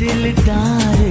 दिलदार